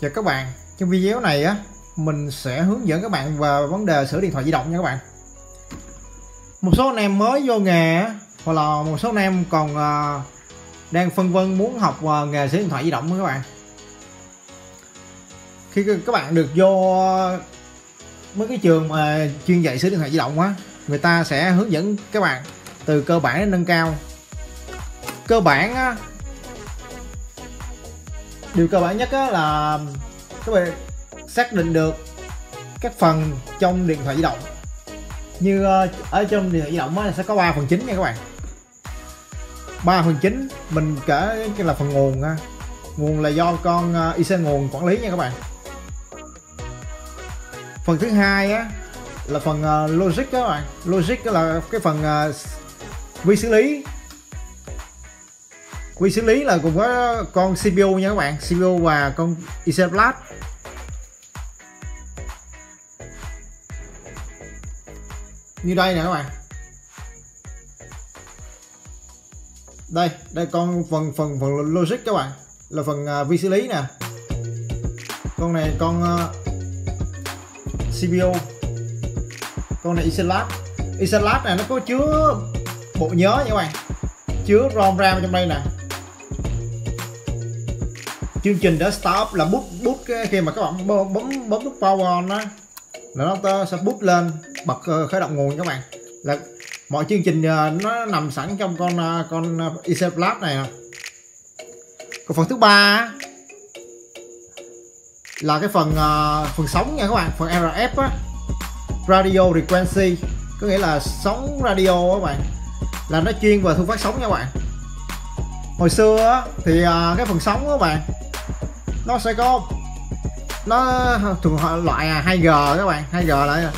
Chào các bạn, trong video này á mình sẽ hướng dẫn các bạn về vấn đề sửa điện thoại di động nha các bạn. Một số anh em mới vô nghề hoặc là một số anh em còn uh, đang phân vân muốn học uh, nghề sửa điện thoại di động các bạn. Khi các bạn được vô à, mấy cái trường mà chuyên dạy sửa điện thoại di động á, người ta sẽ hướng dẫn các bạn từ cơ bản đến nâng cao. Cơ bản á, điều cơ bản nhất là các bạn xác định được các phần trong điện thoại di động như ờ, ở trong điện thoại di động sẽ có 3 phần chính nha các bạn. 3 phần chính mình kể là phần nguồn nguồn là do con ờ, IC nguồn quản lý nha các bạn. Phần thứ hai á, là phần ờ, logic các bạn. Logic là cái phần vi xử lý. Vi xử lý là cùng có con CPU nha các bạn. CPU và con IC flash. Như đây nè các bạn. Đây đây con phần phần phần logic các bạn. Là phần uh, vi xử lý nè. Con này con à, uh, CPU con này Isolat Isolat này nó có chứa bộ nhớ nha các bạn. Chứa ROM RAM trong đây nè. Chương trình đã start là bút bút khi mà các bạn bấm bấm bấm nút power on đó là nó sẽ bút lên bật ờ, khởi động nguồn các bạn. Là mọi chương trình ờ, nó nằm sẵn trong con ờ, con IC Plus này còn phần thứ ba là cái phần phần sóng nha các bạn, phần RF á. Radio frequency, có nghĩa là sóng radio các bạn. Là nó chuyên về thu phát sóng nha các bạn. Hồi xưa thì cái phần sóng các bạn, nó sẽ có, nó thuộc loại 2G các bạn. 2G là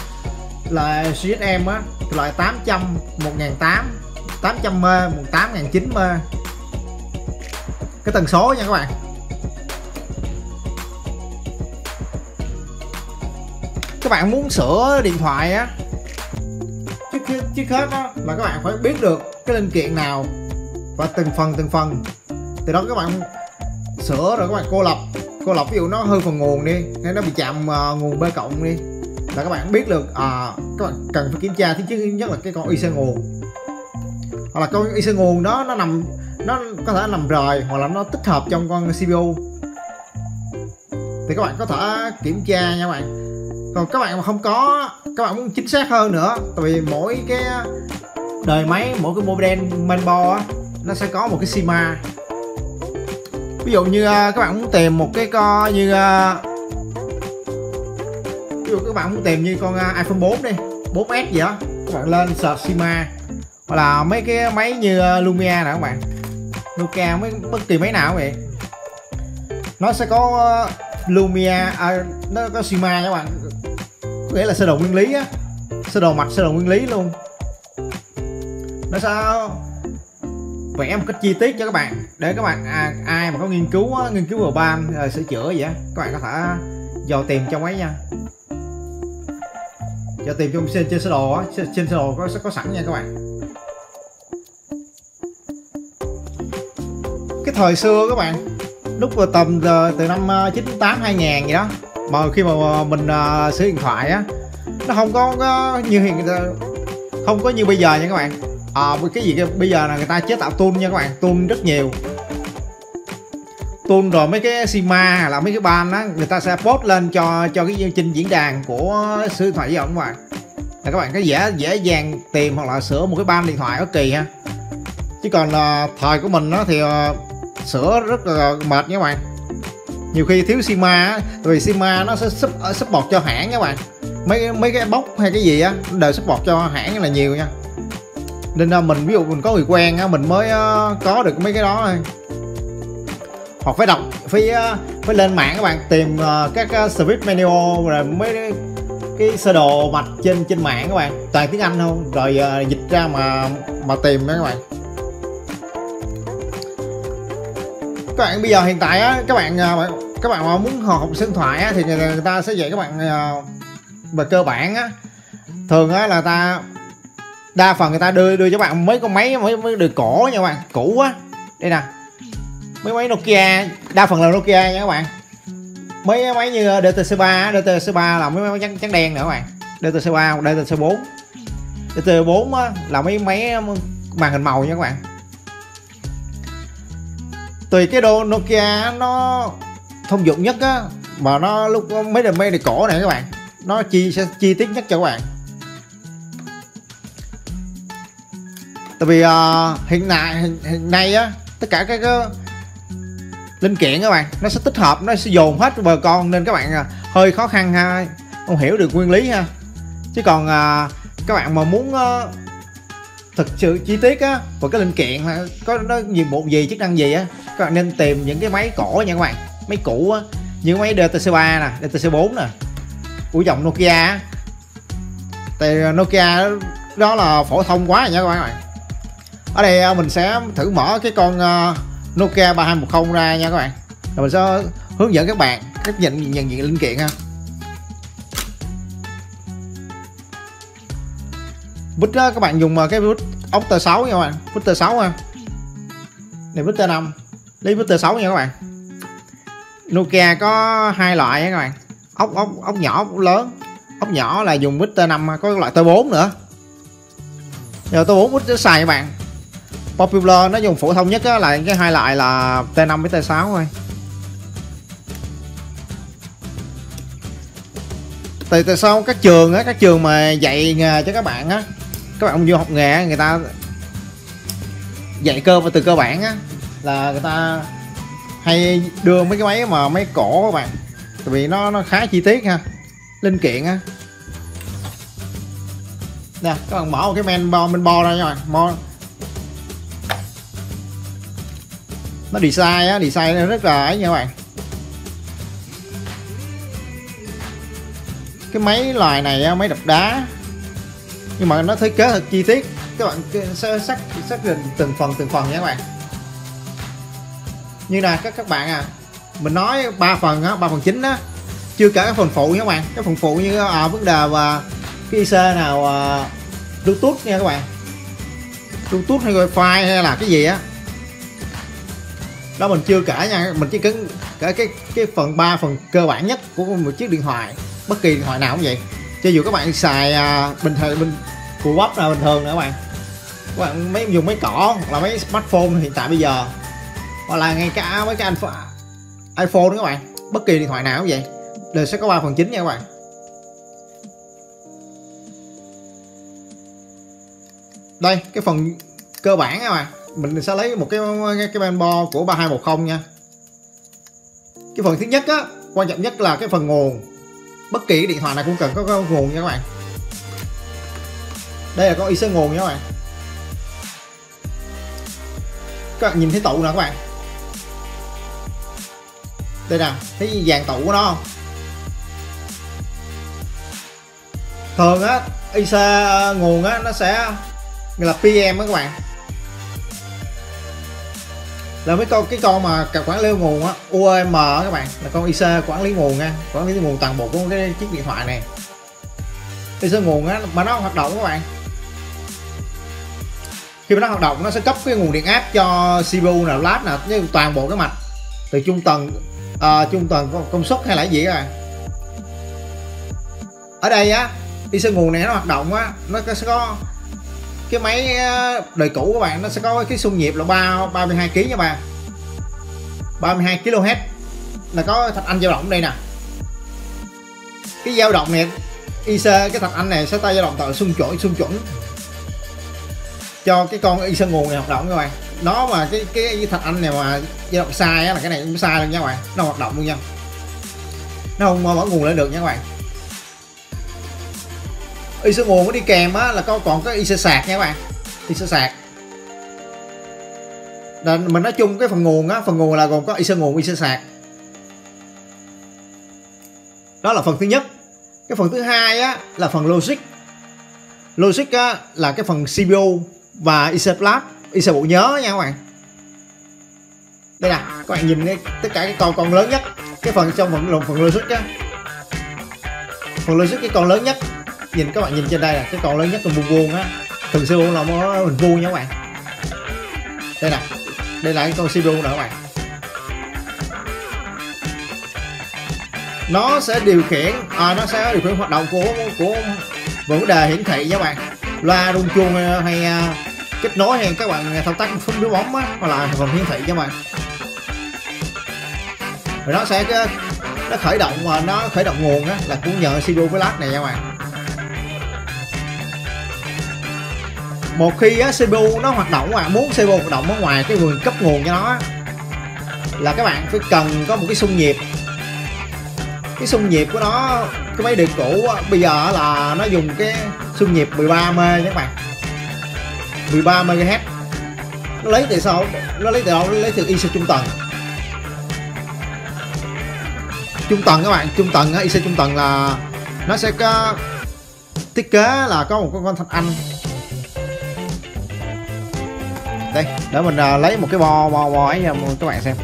là CSM á loại 800 1008 800 m 18009 m cái tần số nha các bạn. Các bạn muốn sửa điện thoại á trước trước hết đó là các bạn phải biết được cái linh kiện nào và từng phần từng phần. Từ đó các bạn sửa rồi các bạn cô lập. Cô lập ví dụ nó hư phần nguồn đi hay nó bị chạm uh, nguồn b cộng đi là các bạn biết được à, các bạn cần phải kiểm tra thứ nhất là cái con IC nguồn. Hoặc là con IC nguồn đó nó nằm nó có thể nằm rời hoặc là nó tích hợp trong con CPU thì các bạn có thể kiểm tra nha các bạn. Còn các bạn mà không có các bạn muốn chính xác hơn nữa tại vì mỗi cái đời máy mỗi cái model mainboard nó sẽ có một cái SIMA. Ví dụ như à, các bạn muốn tìm một cái co như à, ví dụ các bạn muốn tìm như con à, iPhone 4 đi. 4S gì đó. Các bạn lên search Sima. Hoặc là mấy cái máy như à, Lumia nè các bạn. Nokia mấy bất kỳ máy nào vậy. Nó sẽ có à, Lumia à, nó có Sima các bạn. Có nghĩa là sơ đồ nguyên lý á. Sơ đồ mạch sơ đồ nguyên lý luôn. Nó sẽ vẽ một cách chi tiết cho các bạn. Để các bạn à, ai mà có nghiên cứu á, nghiên cứu vào ban rồi sửa chữa vậy á các bạn có thể vào tìm trong ấy nha giờ tìm trong trên trên sơ đồ á trên sơ đồ có có sẵn nha các bạn. Cái thời xưa các bạn lúc vào tầm ờ, từ năm ờ, 98 2000 gì đó mà khi mà ờ, mình uh, điện thoại á nó không có, có như hiện không có như bây giờ nha các bạn. À, cái gì bây giờ là người ta chế tạo tool nha các bạn tool rất nhiều tool rồi mấy cái Sima là mấy cái ban đó người ta sẽ post lên cho cho cái trên diễn đàn của sư điện thoại di động các bạn là các bạn có dễ dễ dàng tìm hoặc là sửa một cái ban điện thoại có kỳ ha. Chứ còn uh, thời của mình nó thì uh, sửa rất là mệt nha các bạn. Nhiều khi thiếu Sima vì Sima nó sẽ sub ờ, support cho hãng các bạn. Mấy mấy cái bóc hay cái gì á đều support cho hãng là nhiều nha. Nên là mình ví dụ mình có người quen á mình mới uh, có được mấy cái đó thôi hoặc phải đọc phải ờ, phải lên mạng các bạn tìm ờ, các ờ, script manual rồi mới cái sơ đồ mạch trên trên mạng các bạn. Toàn tiếng Anh không rồi dịch ra mà mà tìm đó các bạn. Các bạn bây giờ hiện tại á các bạn các bạn mà muốn học số thoại á, thì người ta sẽ dạy các bạn về cơ bản á. Thường á là ta đa phần người ta đưa đưa cho bạn mấy con máy mới mới được cổ nha các bạn cũ á. Đây nè mấy máy Nokia đa phần là Nokia nha các bạn. Mấy máy như DTC3 DTC3 là mấy máy trắng trắng đen nữa các bạn. DTC3 DTC4 DTC4 á, là mấy máy um, màn hình màu nha các bạn. Tùy cái đồ Nokia nó thông dụng nhất á mà nó lúc mấy đời mấy đời cổ này các bạn. Nó chi sẽ chi tiết nhất cho các bạn. Tại vì uh, hiện nay hiện, hiện nay á tất cả các cái linh kiện các bạn. Nó sẽ tích hợp nó sẽ dồn hết bờ con nên các bạn à, hơi khó khăn ha. Không hiểu được nguyên lý ha. Chứ còn à, các bạn mà muốn à, thực sự chi tiết á và cái linh kiện có nó nhiều vụ gì chức năng gì á các bạn nên tìm những cái máy cổ nha các bạn. Máy cũ á như máy DTC3 nè DTC4 nè. Của dòng Nokia thì Nokia đó là phổ thông quá nha các bạn. Ở đây ờ, mình sẽ thử mở cái con ờ, Nokia 3210 ra nha các bạn. Rồi mình sẽ hướng dẫn các bạn cách nhận nhận diện linh kiện ha. Bút các bạn dùng ờ, cái bút ốc tờ 6 nha các bạn. Bút tờ 6 ha. Này bút tờ 5 lấy bút tờ 6 nha các bạn. Nokia có hai loại nha các bạn. Ốc ốc ốc nhỏ, ốc lớn. Ốc nhỏ là dùng bút tờ 5 có loại tờ 4 nữa. Giờ tờ 4 bút xài các bạn popular nó dùng phổ thông nhất á, là cái hai loại là T5 với T6 thôi. Từ từ sau các trường á các trường mà dạy nghề cho các bạn á các bạn vô học nghề người ta dạy cơ và từ cơ bản á là người ta hay đưa mấy cái máy mà máy cổ các bạn. Tại vì nó nó khá chi tiết ha linh kiện á. Nè các bạn mở một cái men bo men bo ra nha bạn nó design á design rất là ấy nha các bạn. Cái máy loài này á, máy đập đá. Nhưng mà nó thiết kế thật chi tiết. Các bạn sẽ xác xác định từng phần từng phần nha các bạn. Như là các các bạn à mình nói ba phần á ba phần chính á chưa kể cái phần phụ nha các bạn. Cái phần phụ như à, vấn đề và cái IC nào à, Bluetooth nha các bạn. Bluetooth hay wifi hay là cái gì á đó mình chưa kể nha mình chỉ cần kể cái cái phần 3 phần cơ bản nhất của một chiếc điện thoại bất kỳ điện thoại nào cũng vậy. Cho dù các bạn xài à, bình thường bình của bắp là bình thường nữa các bạn. Các bạn mấy dùng máy cỏ hoặc là mấy smartphone hiện tại bây giờ hoặc là ngay cả mấy cái iPhone iPhone đó các bạn bất kỳ điện thoại nào cũng vậy đều sẽ có 3 phần chính nha các bạn. Đây cái phần cơ bản các bạn mình sẽ lấy một cái cái ban bo của 3210 nha. Cái phần thứ nhất á quan trọng nhất là cái phần nguồn. Bất kỳ cái điện thoại này cũng cần có, có nguồn nha các bạn. Đây là con IC nguồn nha các bạn. Các bạn nhìn thấy tụ nè các bạn. Đây nè thấy vàng tụ của nó không? Thường á IC à, nguồn á nó sẽ là PM á các bạn là mấy con cái con mà quản lý nguồn á UEM các bạn là con IC quản lý nguồn nha quản lý nguồn toàn bộ của cái chiếc điện thoại này. IC nguồn á mà nó hoạt động các bạn. Khi mà nó hoạt động nó sẽ cấp cái nguồn điện áp cho CPU nào lát nào như toàn bộ cái mạch từ trung tầng à, trung tầng công suất hay là gì các bạn. Ở đây á IC nguồn này nó hoạt động á nó sẽ có cái máy ờ, đời cũ của bạn nó sẽ có cái xung nhịp là 3 32 kg nha bạn. 32 kHz là có thạch anh dao động đây nè. Cái dao động này IC cái thạch anh này sẽ tay dao động tạo xung chuẩn xung chuẩn. Cho cái con IC nguồn này hoạt động các bạn. Nó mà cái cái thạch anh này mà dao động sai á, là cái này cũng sai luôn nha các bạn. Nó hoạt động luôn nha. Nó không mở nguồn lên được nha các bạn. IC nguồn có đi kèm á, là có còn cái IC sạc nha các bạn. IC sạc. Là mình nói chung cái phần nguồn á, phần nguồn là gồm có IC nguồn IC sạc. Đó là phần thứ nhất. Cái phần thứ hai á, là phần logic. Logic á, là cái phần CPU và IC y IC bộ nhớ nha các bạn. Đây nè, các bạn nhìn cái tất cả cái con con lớn nhất. Cái phần trong phần phần logic á. Phần logic cái con lớn nhất nhìn các bạn nhìn trên đây là cái con lớn nhất là vuông vuông á. Thường CPU là hình vuông nha các bạn. Đây nè đây là cái con CPU nè các bạn. Nó sẽ điều khiển à, nó sẽ điều khiển hoạt động của của vấn đề hiển thị nha các bạn. Loa rung chuông ờ, hay uh, kết nối hay các bạn thao tác phím đứa bóng á hoặc là phần hiển thị cho bạn. Rồi nó sẽ ờ, nó khởi động mà nó khởi động nguồn á là cũng nhờ CPU với lát này nha các bạn. Một khi á, CPU nó hoạt động mà muốn CPU hoạt động ở ngoài cái nguồn cấp nguồn cho nó là các bạn phải cần có một cái xung nhịp. Cái xung nhịp của nó cái máy điện cũ á, bây giờ là nó dùng cái xung nhịp 13 mê nha các bạn. 13 MHz nó lấy từ sao nó lấy từ đâu? Nó lấy từ IC trung tầng. Trung tầng các bạn trung tầng IC trung tầng là nó sẽ có thiết kế là có một con con thạch anh đây để mình uh, lấy một cái bo bo bo ấy cho các bạn xem.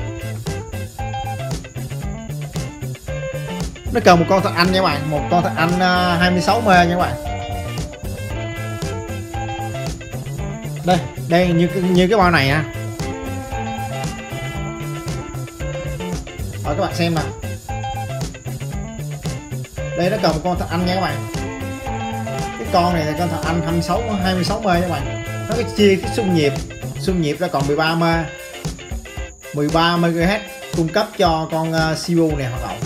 Nó cần một con thạch anh nha các bạn một con thạch anh à, uh, 26 mươi nha các bạn. Đây đây như như cái bao này nha. rồi các bạn xem nè. Đây nó cần một con thật anh nha các bạn. Cái con này là con thật anh 26 26 nha các bạn. Nó cái chia cái xung nhịp xung nhịp ra còn 13mA, 13 MHz cung cấp cho con ờ, CPU này hoạt động.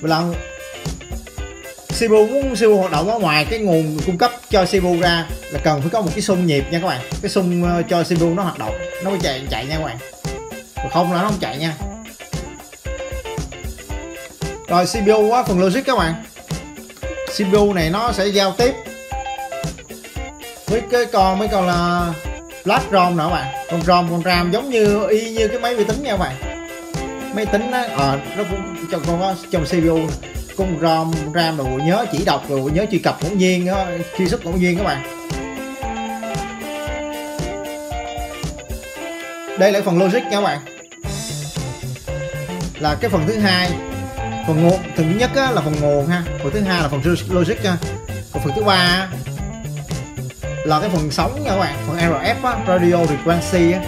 Lần CPU muốn CPU hoạt động ở ngoài cái nguồn cung cấp cho CPU ra là cần phải có một cái xung nhịp nha các bạn. Cái xung ờ, cho CPU nó hoạt động nó mới chạy chạy nha các bạn. Còn không là nó không chạy nha. Rồi CPU á, phần logic các bạn. CPU này nó sẽ giao tiếp với cái con mấy con là flash ROM nữa các bạn? Con ROM con RAM giống như y như cái máy vi tính nha các bạn. Máy tính á à, nó cũng trong con trong CPU cung rom ram đồ nhớ chỉ đọc rồi nhớ truy cập ngẫu nhiên đó, truy xuất ngẫu nhiên các bạn. Đây là phần logic nha các bạn. Là cái phần thứ hai. Phần nguồn phần thứ nhất á, là phần nguồn ha. Phần thứ hai là phần logic ha còn phần thứ ba là cái phần sóng nha các bạn phần RF á, radio frequency á.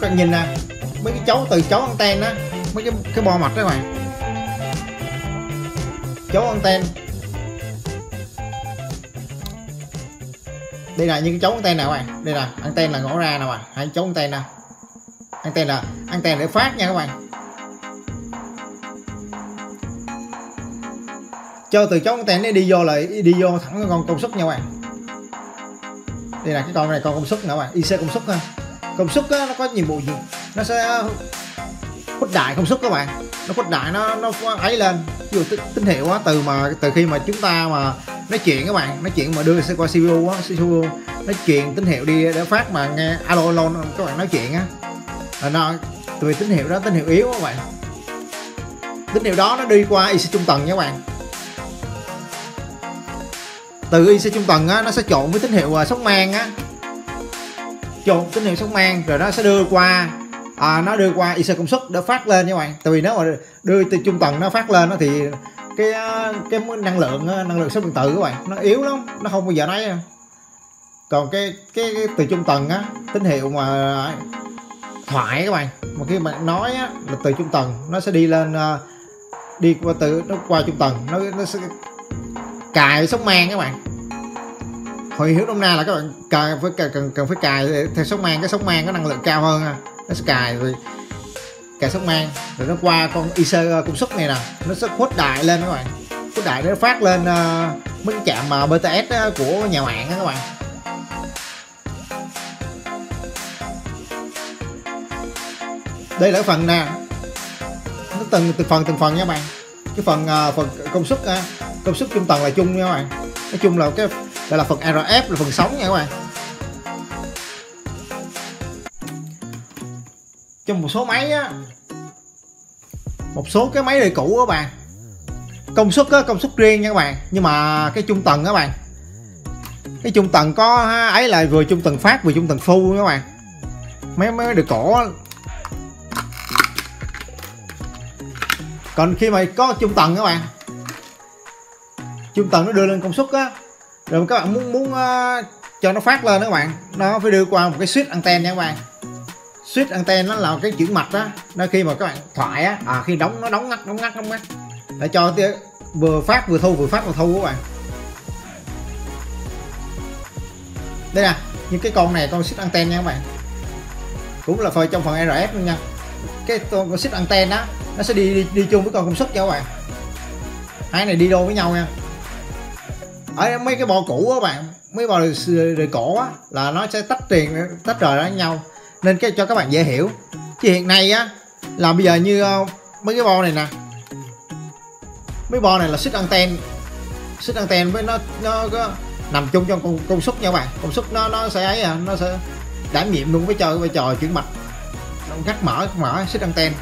Các bạn nhìn nè mấy cái chấu từ chấu anten á mấy cái cái bo mạch đó các bạn. Chấu anten. Đây là những cái chấu anten nào các bạn đây là anten là ngõ ra nào bạn hai chấu anten nè. Anten là anten để phát nha các bạn. Cho từ chấu anten nó đi vô lại đi vô thẳng cái con công suất nha các bạn. Đây là cái con này con công suất nữa các bạn. IC công suất ha. Công suất á, nó có nhiệm vụ gì? Nó sẽ khuếch đại công suất các bạn. Nó khuếch đại nó nó ấy lên. Ví dụ tín hiệu á từ mà từ khi mà chúng ta mà nói chuyện các bạn nói chuyện mà đưa qua CPU á CPU nói chuyện tín hiệu đi để phát mà nghe alo alo các bạn nói chuyện á. Là nó từ tín hiệu đó tín hiệu yếu các bạn. Tín hiệu đó nó đi qua IC trung tầng nha các bạn từ IC trung tầng á nó sẽ trộn với tín hiệu à, sóng mang á. Trộn tín hiệu sóng mang rồi nó sẽ đưa qua à, nó đưa qua IC công suất để phát lên nha các bạn. Tại vì nếu mà đưa từ trung tầng nó phát lên đó thì cái cái năng lượng năng lượng số điện tử các bạn nó yếu lắm nó không bao giờ nói còn cái cái, cái từ trung tầng á tín hiệu mà thoại các bạn mà khi bạn nói á là từ trung tầng nó sẽ đi lên à, đi qua từ nó qua trung tầng nó nó sẽ cài sóng mang các bạn. Hồi hiểu đông na là các bạn cần phải cần cần phải cài theo sóng mang cái sóng mang có năng lượng cao hơn ha. Nó sẽ cài rồi cài sóng mang rồi nó qua con IC ờ, công suất này nè nó sẽ khuếch đại lên các bạn. Khuếch đại nó phát lên uh, mấy chạm mà BTS của nhà mạng đó các bạn. Đây là phần nè. Nó từng từng phần từng phần nha các bạn cái phần uh, phần công suất uh, công suất trung tầng là chung nha các bạn. Nói chung là cái đây là phần RF là phần sóng nha các bạn. Trong một số máy á một số cái máy đời cũ các bạn. Công suất á, công suất riêng nha các bạn. Nhưng mà cái trung tầng các bạn. Cái trung tầng có ấy là vừa trung tầng phát vừa trung tầng phu các bạn. Mấy mấy đời cổ còn khi mà có trung tầng các bạn. Trung tầng nó đưa lên công suất á. Rồi các bạn muốn muốn uh, cho nó phát lên đó các bạn nó phải đưa qua một cái switch anten nha các bạn. Switch anten nó là cái chuyển mạch đó nó khi mà các bạn thoại á à khi đóng nó đóng ngắt đóng ngắt đóng ngắt. Để cho vừa phát vừa thu vừa phát vừa thu các bạn. Đây nè những cái con này con switch anten nha các bạn. Cũng là phần trong phần RF luôn nha. Cái con switch anten đó nó sẽ đi, đi đi chung với con công suất cho các bạn. Hai này đi đôi với nhau nha. Ở mấy cái bo cũ á bạn mấy bo đời cổ á là nó sẽ tách tiền tách rời ra nhau. Nên cái cho các bạn dễ hiểu. Chứ hiện nay á là bây giờ như ờ, mấy cái bo này nè. Mấy bo này là xích anten. Xích anten với nó nó có nằm chung trong công, công suất nha các bạn. Công suất nó nó sẽ ấy à nó sẽ đảm nhiệm luôn với chơi vai trò chuyển mạch. Nó cắt mở mở xích anten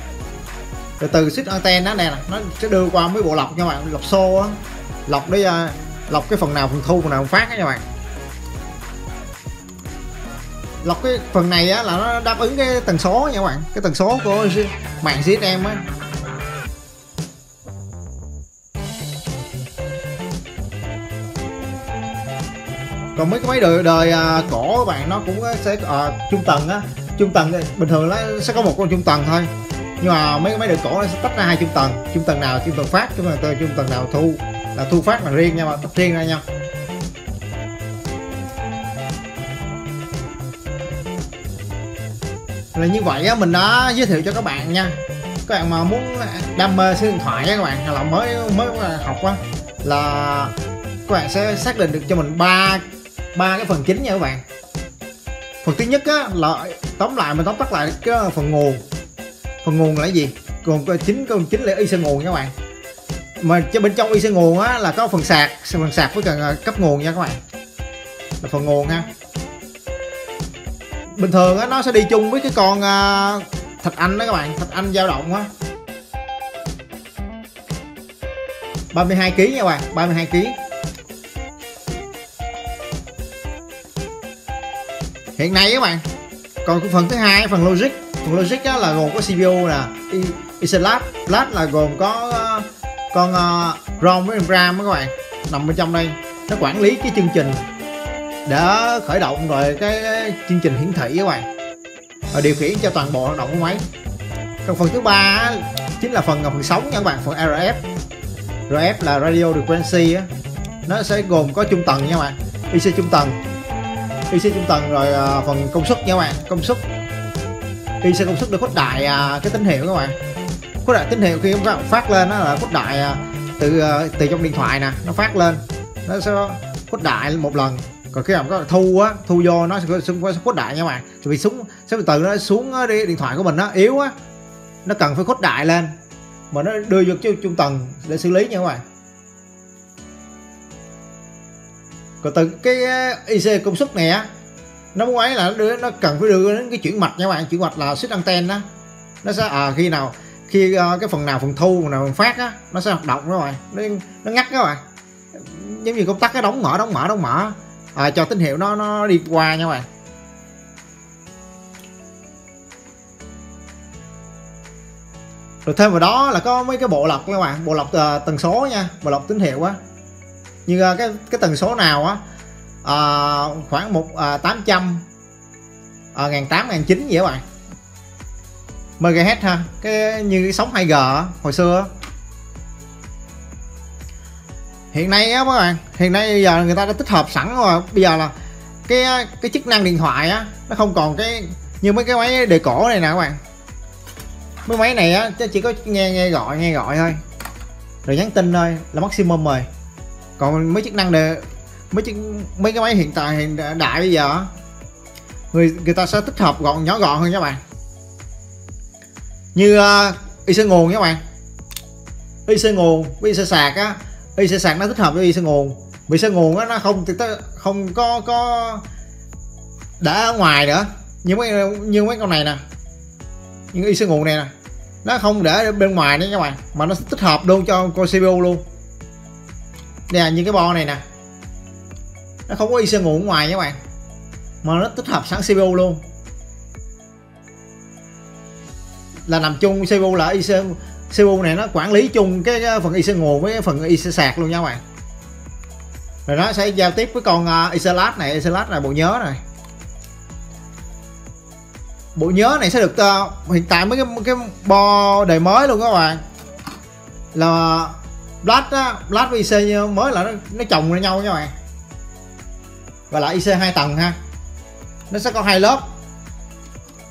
rồi từ xích anten đó nè nó sẽ đưa qua mấy bộ lọc nha các bạn lọc xô á. Lọc để uh, à, lọc cái phần nào phần thu phần nào phần phát á các bạn. Lọc cái phần này á là nó đáp ứng cái tần số nha các bạn cái tần số của mạng em á. Còn mấy cái máy đời đời à, cổ các bạn nó cũng sẽ à, trung tầng á. Trung tầng bình thường nó sẽ có một con trung tầng thôi nhưng mà mấy cái máy đựng cổ nó sẽ tách ra hai trung tầng. Trung tầng nào trung tầng phát, trung tầng trung tầng nào thu, là thu phát là riêng nha, mà tách riêng ra nha. Là như vậy á, mình đã giới thiệu cho các bạn nha. Các bạn mà muốn đam mê sử điện thoại á, các bạn hay là mới mới học á, là các bạn sẽ xác định được cho mình ba ba cái phần chính nha các bạn. Phần thứ nhất á, là tóm lại, mình tóm tắt lại cái phần nguồn phần nguồn là cái gì? Còn chính con chính là IC nguồn nha các bạn. Mà cho bên trong IC nguồn á là có phần sạc phần sạc với cần à, cấp nguồn nha các bạn. Là phần nguồn ha. Bình thường á nó sẽ đi chung với cái con uh, thạch anh đó các bạn thạch anh dao động á. 32 kg nha các bạn 32 kg hiện nay các bạn còn cái phần thứ hai phần logic phần logic á, là gồm có CPU là Isolab Lab. Là gồm có ờ, con uh, ROM với RAM các bạn. Nằm bên trong đây. Nó quản lý cái chương trình đã khởi động rồi cái, chương trình hiển thị các bạn. Và điều khiển cho toàn bộ hoạt động của máy. Còn phần thứ ba chính là phần phần sống nha các bạn phần RF RF là radio frequency á. Nó sẽ gồm có trung tầng nha các bạn. IC trung tầng. IC trung tầng rồi ờ, phần công suất nha các bạn. Công suất IC công suất được khuếch đại à, cái tín hiệu các bạn. Khuếch đại tín hiệu khi các bạn phát lên nó là khuếch đại à, từ à, từ trong điện thoại nè, nó phát lên. Nó sẽ khuếch đại một lần. Còn khi bạn có thu á, thu vô nó sẽ khuếch đại nha các bạn. Vì súng sẽ từ nó xuống đi điện thoại của mình nó yếu á. Nó cần phải khuếch đại lên. Mà nó đưa vô trung tầng để xử lý nha các bạn. Còn từ cái IC công suất này á nó muốn ấy là nó đưa nó cần phải đưa đến cái chuyển mạch nha các bạn. Chuyển mạch là xích anten đó. Nó sẽ à khi nào khi uh, cái phần nào phần thu phần nào phần phát á nó sẽ hoạt động đó rồi nó nó ngắt các bạn. Giống như công tắc cái đóng mở đóng mở đóng mở. À, cho tín hiệu nó nó đi qua nha các bạn. Rồi thêm vào đó là có mấy cái bộ lọc các bạn. Bộ lọc uh, tần số nha. Bộ lọc tín hiệu á. Như uh, cái cái tần số nào á à, khoảng một à, 800 à, ờ, ngàn tám ngàn chín vậy các bạn. MHz ha cái như cái sóng 2G hồi xưa hiện nay á các bạn hiện nay bây giờ người ta đã tích hợp sẵn rồi. Bây giờ là cái à, cái chức năng điện thoại á nó không còn cái như mấy cái máy đề cổ này nè các bạn. Mấy máy này á chỉ có nghe nghe gọi nghe gọi thôi. Rồi nhắn tin thôi là maximum rồi. Còn mấy chức năng đề mấy chiếc mấy cái máy hiện tại hiện đại bây giờ người người ta sẽ tích hợp gọn nhỏ gọn hơn các bạn. Như ờ, uh, IC nguồn các bạn. IC nguồn với IC sạc á. IC sạc nó tích hợp với IC nguồn. Vì IC nguồn á nó không thì không có có đã ở ngoài nữa. Như mấy như mấy con này nè. Những IC nguồn này nè. Nó không để bên ngoài nữa các bạn. Mà nó tích hợp luôn cho con CPU luôn. Nè như cái bo này nè nó không có IC nguồn ngoài nha các bạn. Mà nó tích hợp sẵn CPU luôn. Là nằm chung CPU là IC CPU này nó quản lý chung cái, cái phần IC nguồn với phần IC sạc luôn nha các bạn. Rồi nó sẽ giao tiếp với con à, uh, Isolat này Isolat là bộ nhớ này. Bộ nhớ này sẽ được uh, hiện tại mấy cái cái bo đời mới luôn các bạn. Là Blast á Blast với IC mới là nó, nó chồng lên nhau nha các bạn và là IC hai tầng ha. Nó sẽ có hai lớp.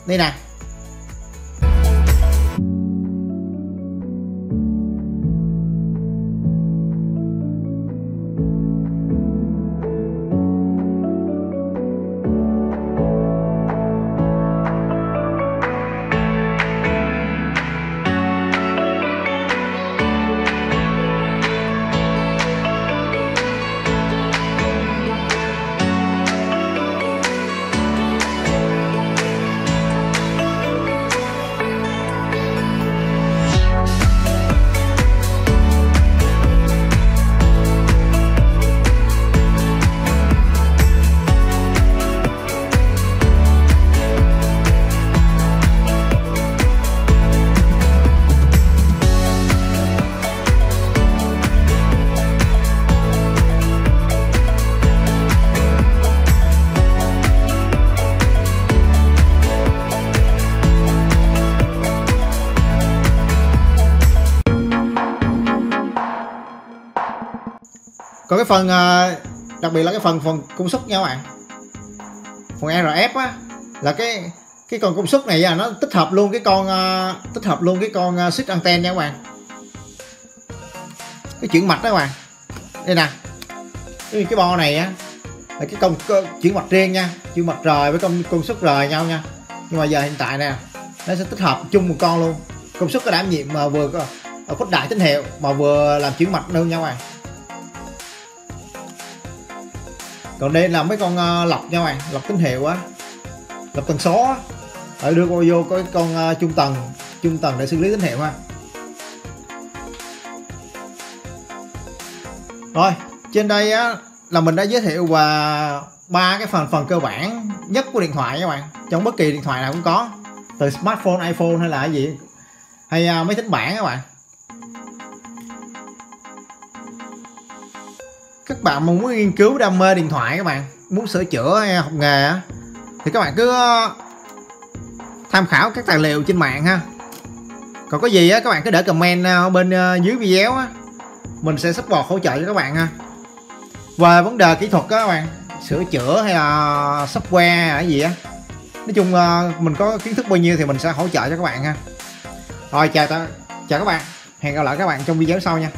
Đây nè. Cái phần à, đặc biệt là cái phần phần công suất nha các bạn. Phần RF á là cái cái con công suất này là nó tích hợp luôn cái con à, tích hợp luôn cái con à, switch anten nha các bạn. Cái chuyển mạch đó các bạn. Đây nè. Cái, cái bo này á là cái công chuyển mạch riêng nha. Chuyển mạch rời với công công suất rời nhau nha. Nhưng mà giờ hiện tại nè nó sẽ tích hợp chung một con luôn. Công suất có đảm nhiệm mà vừa có khuếch đại tín hiệu mà vừa làm chuyển mạch luôn nha các bạn. Còn đây là mấy con uh, lọc nha bạn lọc tín hiệu á. Lọc tần số á. Phải đưa con vô có con uh, trung tầng trung tầng để xử lý tín hiệu ha. Rồi trên đây á là mình đã giới thiệu và ba cái phần phần cơ bản nhất của điện thoại các bạn. Trong bất kỳ điện thoại nào cũng có. Từ smartphone iphone hay là cái gì. Hay uh, máy tính bảng các bạn. Các bạn muốn nghiên cứu đam mê điện thoại các bạn, muốn sửa chữa hay học nghề thì các bạn cứ ờ, tham khảo các tài liệu trên mạng ha. Còn có gì á, các bạn cứ để comment ờ, bên ờ, dưới video á, mình sẽ sắp bọt hỗ trợ cho các bạn ha. Về vấn đề kỹ thuật á, các bạn, sửa chữa hay là software hay gì á, nói chung mình có kiến thức bao nhiêu thì mình sẽ hỗ trợ cho các bạn ha. Rồi, chào ta chào các bạn, hẹn gặp lại các bạn trong video sau nha.